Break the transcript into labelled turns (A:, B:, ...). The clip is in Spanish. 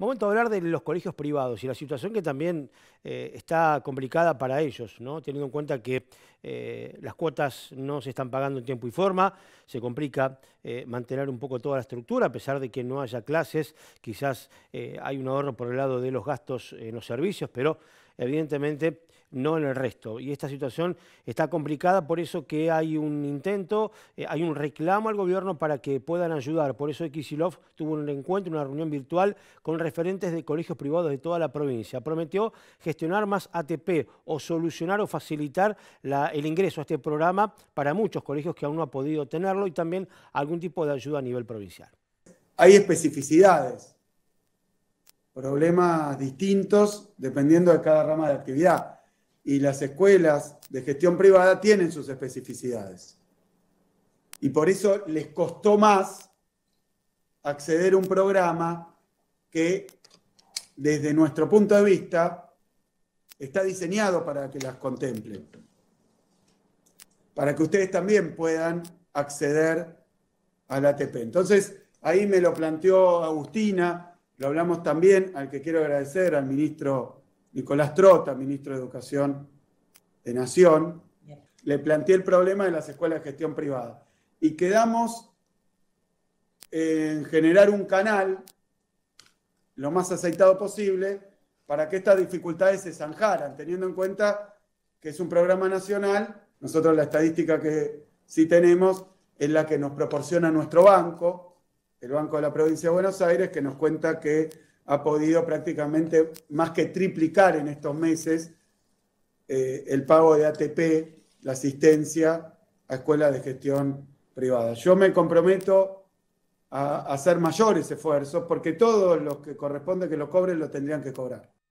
A: Momento de hablar de los colegios privados y la situación que también eh, está complicada para ellos, teniendo en cuenta que eh, las cuotas no se están pagando en tiempo y forma, se complica eh, mantener un poco toda la estructura, a pesar de que no haya clases, quizás hay un ahorro por el lado de los gastos en los servicios, pero evidentemente no en el resto. Y esta situación está complicada, por eso que hay un intento, eh, hay un reclamo al gobierno para que puedan ayudar. Por eso Kisilov tuvo un encuentro, una reunión virtual con referentes de colegios privados de toda la provincia. Prometió gestionar más ATP o solucionar o facilitar el ingreso a este programa para muchos colegios que aún no han podido tenerlo y también algún tipo de ayuda a nivel provincial.
B: Hay especificidades problemas distintos dependiendo de cada rama de actividad. Y las escuelas de gestión privada tienen sus especificidades. Y por eso les costó más acceder a un programa que desde nuestro punto de vista está diseñado para que las contemplen. Para que ustedes también puedan acceder al ATP. Entonces, ahí me lo planteó Agustina, lo hablamos también, al que quiero agradecer, al ministro Nicolás Trota, ministro de Educación de Nación. Le planteé el problema de las escuelas de gestión privada. Y quedamos en generar un canal lo más aceitado posible para que estas dificultades se zanjaran, teniendo en cuenta que es un programa nacional. Nosotros la estadística que sí tenemos es la que nos proporciona nuestro banco, el Banco de la Provincia de Buenos Aires, que nos cuenta que ha podido prácticamente más que triplicar en estos meses eh, el pago de ATP, la asistencia a escuelas de gestión privada. Yo me comprometo a hacer mayores esfuerzos porque todos los que corresponde que lo cobren lo tendrían que cobrar.